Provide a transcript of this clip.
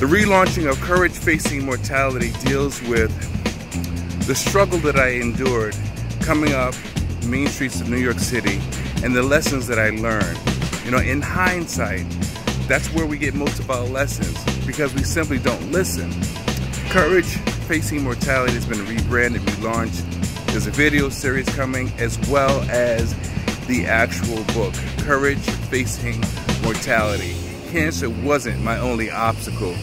The relaunching of Courage Facing Mortality deals with the struggle that I endured coming up main streets of New York City and the lessons that I learned. You know, in hindsight, that's where we get most of our lessons because we simply don't listen. Courage Facing Mortality has been rebranded, relaunched. There's a video series coming as well as the actual book, Courage Facing Mortality. Cancer wasn't my only obstacle